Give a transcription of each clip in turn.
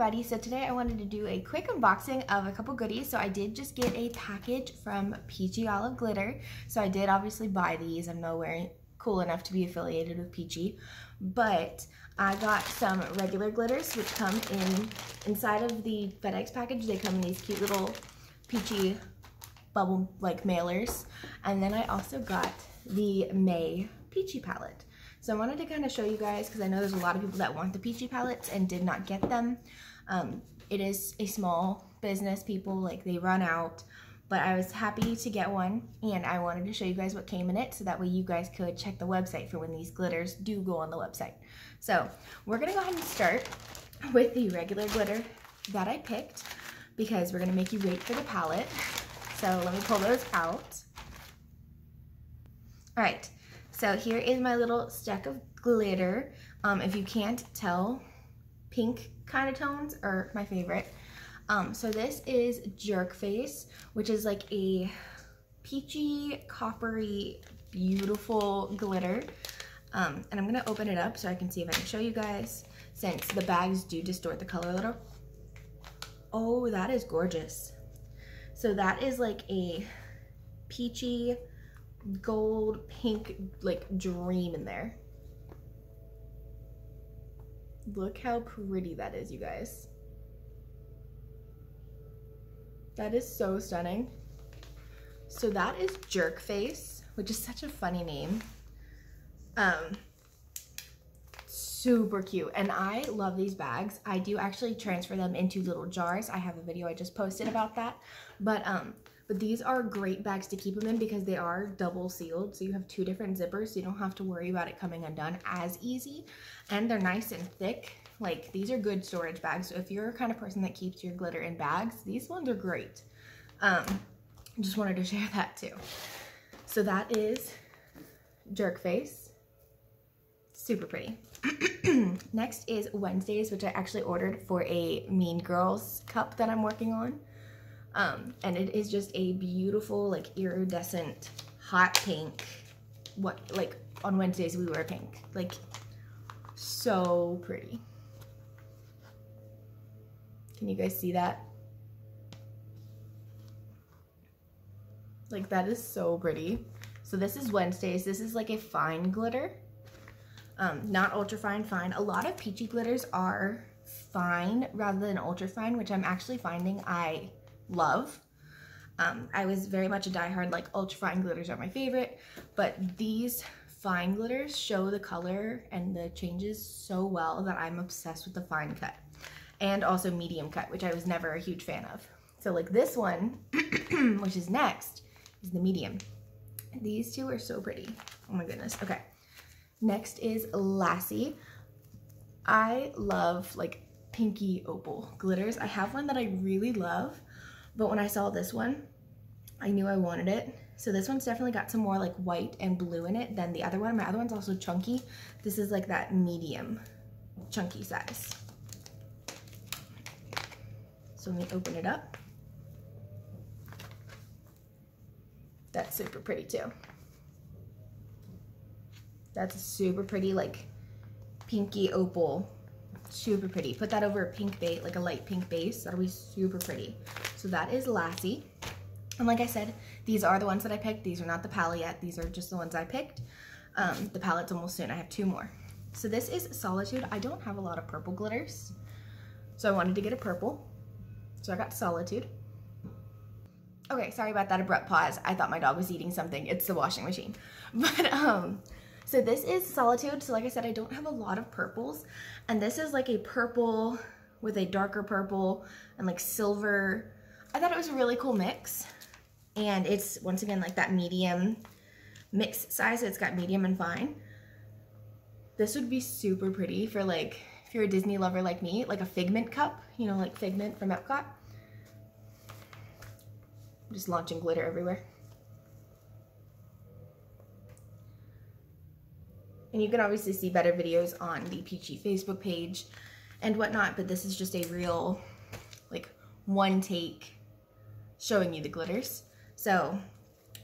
everybody. So today I wanted to do a quick unboxing of a couple goodies. So I did just get a package from Peachy Olive Glitter. So I did obviously buy these. I'm nowhere cool enough to be affiliated with Peachy. But I got some regular glitters which come in inside of the FedEx package. They come in these cute little Peachy bubble like mailers. And then I also got the May Peachy palette. So I wanted to kind of show you guys because I know there's a lot of people that want the Peachy palettes and did not get them. Um, it is a small business, people, like they run out. But I was happy to get one and I wanted to show you guys what came in it so that way you guys could check the website for when these glitters do go on the website. So we're gonna go ahead and start with the regular glitter that I picked because we're gonna make you wait for the palette. So let me pull those out. All right, so here is my little stack of glitter. Um, if you can't tell, pink kind of tones are my favorite. Um, so this is Jerk Face, which is like a peachy, coppery, beautiful glitter. Um, and I'm gonna open it up so I can see if I can show you guys since the bags do distort the color a little. Oh, that is gorgeous. So that is like a peachy, gold pink like dream in there. Look how pretty that is, you guys. That is so stunning. So that is Jerk Face, which is such a funny name. Um, super cute. And I love these bags. I do actually transfer them into little jars. I have a video I just posted about that. But um, but these are great bags to keep them in because they are double sealed. So you have two different zippers. So you don't have to worry about it coming undone as easy. And they're nice and thick. Like these are good storage bags. So if you're a kind of person that keeps your glitter in bags, these ones are great. Um, just wanted to share that too. So that is Jerk Face. Super pretty. Next is Wednesdays, which I actually ordered for a Mean Girls cup that I'm working on. Um, and it is just a beautiful, like iridescent, hot pink. What, like on Wednesdays we wear pink. Like, so pretty. Can you guys see that? Like that is so pretty. So this is Wednesdays. This is like a fine glitter. Um, not ultra fine, fine. A lot of peachy glitters are fine rather than ultra fine, which I'm actually finding I love. Um, I was very much a diehard, like ultra fine glitters are my favorite, but these fine glitters show the color and the changes so well that I'm obsessed with the fine cut. And also medium cut, which I was never a huge fan of. So like this one, which is next, is the medium. These two are so pretty. Oh my goodness. Okay. Next is Lassie. I love like pinky opal glitters. I have one that I really love but when I saw this one, I knew I wanted it. So this one's definitely got some more like white and blue in it than the other one. My other one's also chunky. This is like that medium chunky size. So let me open it up. That's super pretty too. That's super pretty like pinky opal. Super pretty. Put that over a pink base, like a light pink base. That'll be super pretty. So that is Lassie. And like I said, these are the ones that I picked. These are not the palette yet. These are just the ones I picked. Um, the palette's almost soon. I have two more. So this is Solitude. I don't have a lot of purple glitters. So I wanted to get a purple. So I got Solitude. Okay, sorry about that abrupt pause. I thought my dog was eating something. It's the washing machine. But, um, so this is Solitude. So like I said, I don't have a lot of purples. And this is like a purple with a darker purple and like silver I thought it was a really cool mix. And it's, once again, like that medium mix size. It's got medium and fine. This would be super pretty for like, if you're a Disney lover like me, like a Figment cup, you know, like Figment from Epcot. I'm just launching glitter everywhere. And you can obviously see better videos on the Peachy Facebook page and whatnot, but this is just a real, like, one take showing you the glitters. So,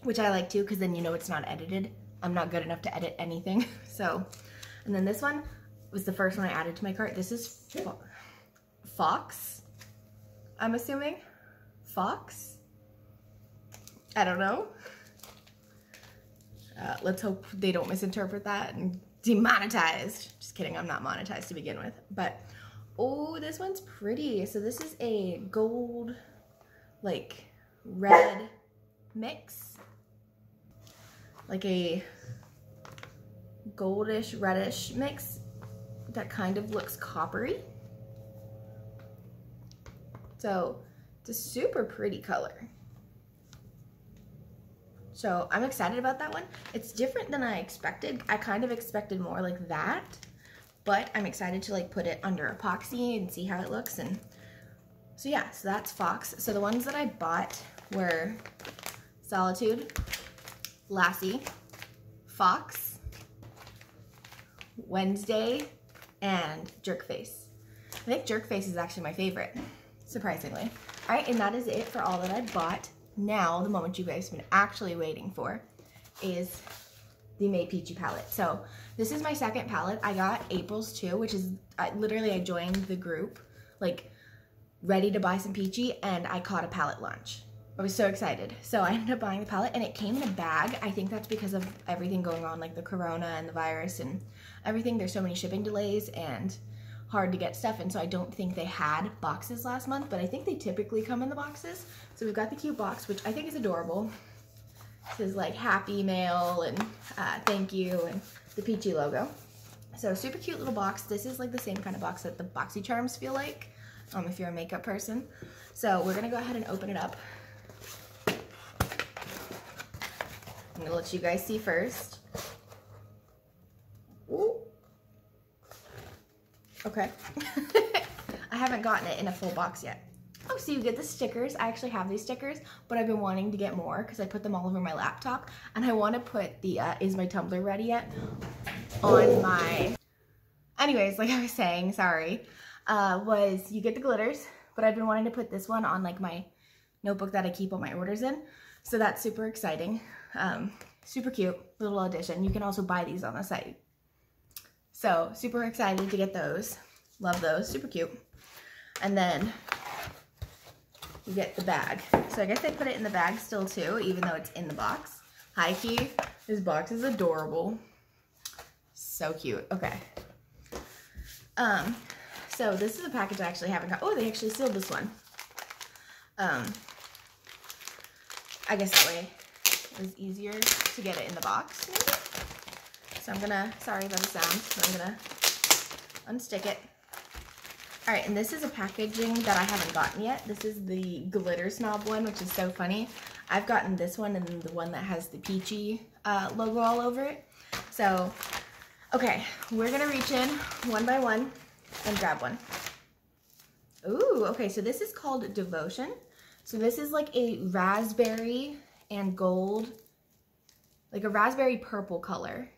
which I like too, because then you know it's not edited. I'm not good enough to edit anything. So, and then this one was the first one I added to my cart. This is Fox, I'm assuming. Fox? I don't know. Uh, let's hope they don't misinterpret that and demonetized. Just kidding, I'm not monetized to begin with. But, oh, this one's pretty. So this is a gold, like, red mix. Like a goldish, reddish mix that kind of looks coppery. So it's a super pretty color. So I'm excited about that one. It's different than I expected. I kind of expected more like that, but I'm excited to like put it under epoxy and see how it looks. And so yeah, so that's Fox. So the ones that I bought were Solitude, Lassie, Fox, Wednesday, and Jerkface. I think Jerkface is actually my favorite, surprisingly. All right, and that is it for all that I bought. Now, the moment you guys have been actually waiting for is the May Peachy palette. So this is my second palette. I got April's too, which is I, literally I joined the group like ready to buy some Peachy and I caught a palette lunch. I was so excited. So I ended up buying the palette and it came in a bag. I think that's because of everything going on like the corona and the virus and everything. There's so many shipping delays and hard to get stuff and so I don't think they had boxes last month but I think they typically come in the boxes so we've got the cute box which I think is adorable it says like happy mail and uh, thank you and the peachy logo so super cute little box this is like the same kind of box that the BoxyCharms feel like um, if you're a makeup person so we're gonna go ahead and open it up I'm gonna let you guys see first Ooh. Okay. I haven't gotten it in a full box yet. Oh, so you get the stickers. I actually have these stickers, but I've been wanting to get more because I put them all over my laptop. And I want to put the uh, Is My Tumbler Ready Yet on my... Anyways, like I was saying, sorry, uh, was you get the glitters, but I've been wanting to put this one on like my notebook that I keep all my orders in. So that's super exciting. Um, super cute little addition. You can also buy these on the site. So super excited to get those. Love those, super cute. And then you get the bag. So I guess they put it in the bag still too, even though it's in the box. Hi Key, this box is adorable. So cute, okay. Um, so this is a package I actually haven't got. Oh, they actually sealed this one. Um, I guess that way it was easier to get it in the box. So I'm gonna, sorry about the sound, I'm gonna unstick it. All right, and this is a packaging that I haven't gotten yet. This is the Glitter Snob one, which is so funny. I've gotten this one and the one that has the peachy uh, logo all over it. So, okay, we're gonna reach in one by one and grab one. Ooh, okay, so this is called Devotion. So this is like a raspberry and gold, like a raspberry purple color.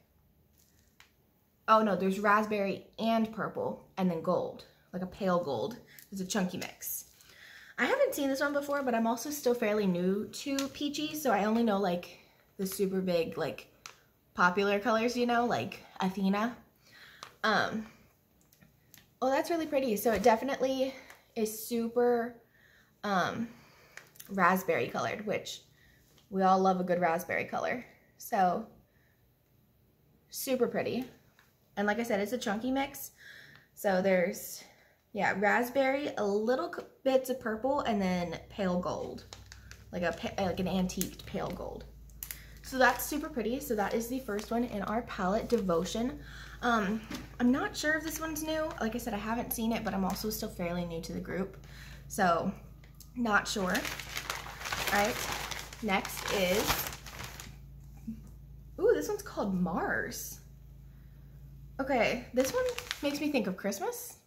Oh no, there's raspberry and purple and then gold, like a pale gold. It's a chunky mix. I haven't seen this one before, but I'm also still fairly new to peachy, so I only know like the super big like popular colors, you know, like Athena. Um, oh, that's really pretty. So it definitely is super um, raspberry colored, which we all love a good raspberry color. So super pretty. And like I said, it's a chunky mix. So there's, yeah, raspberry, a little bits of purple, and then pale gold. Like a like an antique pale gold. So that's super pretty. So that is the first one in our palette, Devotion. Um, I'm not sure if this one's new. Like I said, I haven't seen it, but I'm also still fairly new to the group. So, not sure. All right, next is, ooh, this one's called Mars. Okay, this one makes me think of Christmas.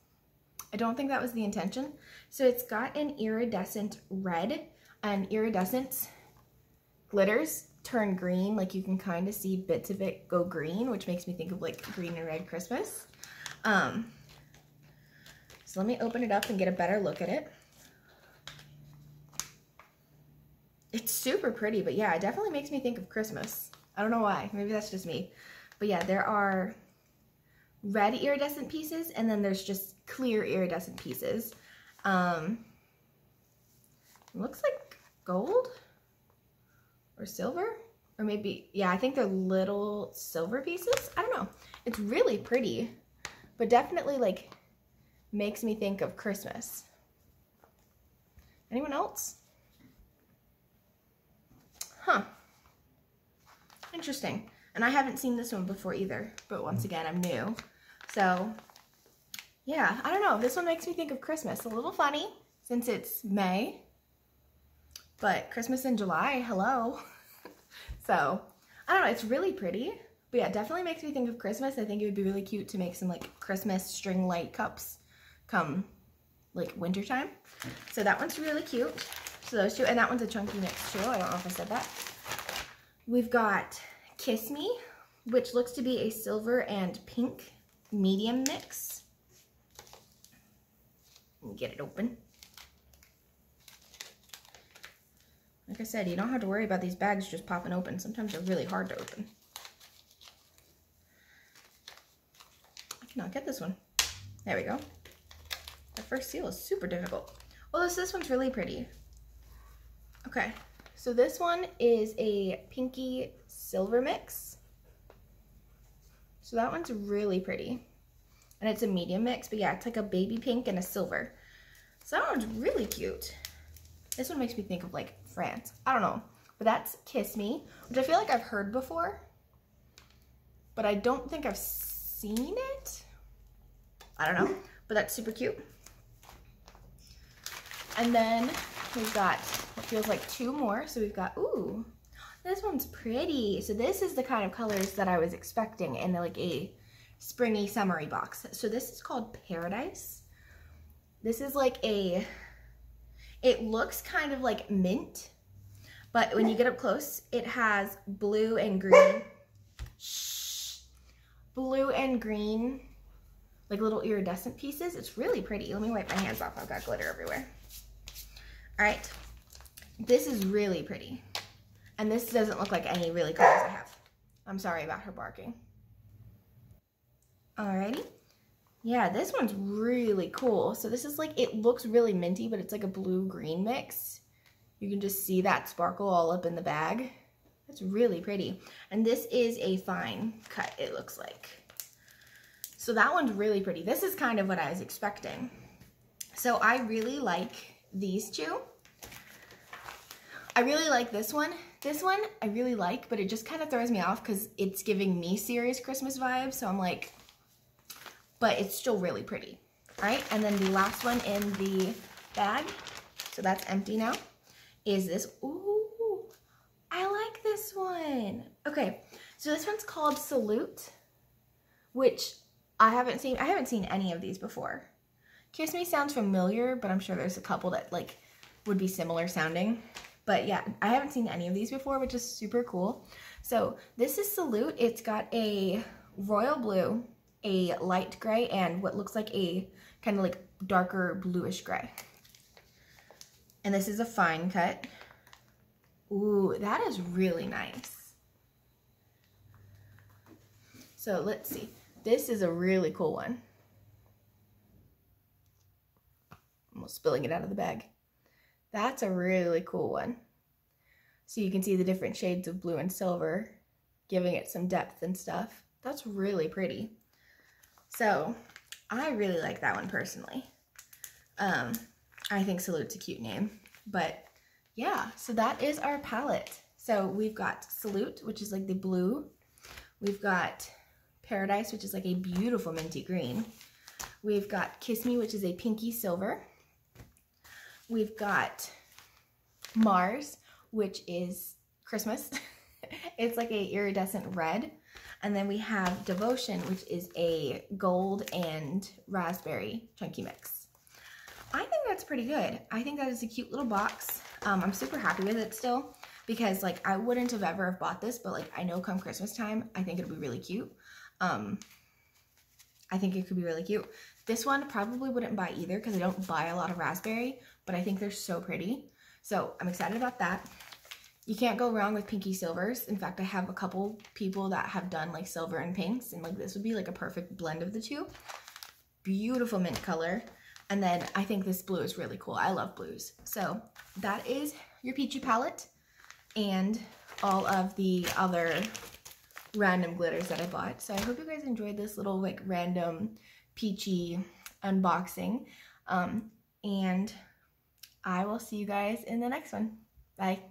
I don't think that was the intention. So it's got an iridescent red and iridescent glitters turn green. Like you can kind of see bits of it go green, which makes me think of like green and red Christmas. Um, so let me open it up and get a better look at it. It's super pretty, but yeah, it definitely makes me think of Christmas. I don't know why. Maybe that's just me. But yeah, there are red iridescent pieces and then there's just clear iridescent pieces. Um, looks like gold or silver or maybe, yeah, I think they're little silver pieces. I don't know. It's really pretty, but definitely like makes me think of Christmas. Anyone else? Huh. Interesting. And I haven't seen this one before either, but once again, I'm new. So, yeah, I don't know. This one makes me think of Christmas. A little funny since it's May, but Christmas in July, hello. so, I don't know. It's really pretty. But yeah, definitely makes me think of Christmas. I think it would be really cute to make some like Christmas string light cups come like wintertime. So that one's really cute. So those two, and that one's a chunky mix too. I don't know if I said that. We've got Kiss Me, which looks to be a silver and pink medium mix. Get it open. I said, you don't have to worry about these bags just popping open. Sometimes they're really hard to open. I cannot get this one. There we go. The first seal is super difficult. Oh, this, this one's really pretty. Okay, so this one is a pinky silver mix. So that one's really pretty. And it's a medium mix, but yeah, it's like a baby pink and a silver. So that one's really cute. This one makes me think of like France. I don't know. But that's Kiss Me, which I feel like I've heard before. But I don't think I've seen it. I don't know. But that's super cute. And then we've got what feels like two more. So we've got, ooh, this one's pretty. So this is the kind of colors that I was expecting in like a springy summery box. So this is called Paradise. This is like a, it looks kind of like mint, but when you get up close, it has blue and green, shh, blue and green, like little iridescent pieces. It's really pretty. Let me wipe my hands off. I've got glitter everywhere. All right, this is really pretty. And this doesn't look like any really colors I have. I'm sorry about her barking. Alrighty. Yeah, this one's really cool. So this is like, it looks really minty, but it's like a blue-green mix. You can just see that sparkle all up in the bag. It's really pretty. And this is a fine cut, it looks like. So that one's really pretty. This is kind of what I was expecting. So I really like these two. I really like this one. This one I really like, but it just kind of throws me off because it's giving me serious Christmas vibes. So I'm like, but it's still really pretty. All right, and then the last one in the bag, so that's empty now, is this. Ooh, I like this one. Okay, so this one's called Salute, which I haven't seen. I haven't seen any of these before. Kiss Me sounds familiar, but I'm sure there's a couple that like would be similar sounding. But yeah, I haven't seen any of these before, which is super cool. So this is Salute. It's got a royal blue, a light gray, and what looks like a kind of like darker bluish gray. And this is a fine cut. Ooh, that is really nice. So let's see. This is a really cool one. Almost spilling it out of the bag. That's a really cool one. So you can see the different shades of blue and silver, giving it some depth and stuff. That's really pretty. So I really like that one personally. Um, I think Salute's a cute name, but yeah, so that is our palette. So we've got Salute, which is like the blue. We've got Paradise, which is like a beautiful minty green. We've got Kiss Me, which is a pinky silver. We've got Mars, which is Christmas. it's like a iridescent red. And then we have Devotion, which is a gold and raspberry chunky mix. I think that's pretty good. I think that is a cute little box. Um, I'm super happy with it still because like I wouldn't have ever have bought this, but like I know come Christmas time, I think it'll be really cute. Um, I think it could be really cute. This one probably wouldn't buy either because I don't buy a lot of raspberry, but I think they're so pretty. So I'm excited about that. You can't go wrong with pinky silvers. In fact, I have a couple people that have done like silver and pinks and like this would be like a perfect blend of the two. Beautiful mint color. And then I think this blue is really cool. I love blues. So that is your peachy palette and all of the other random glitters that I bought. So I hope you guys enjoyed this little like random peachy unboxing. Um, and I will see you guys in the next one. Bye.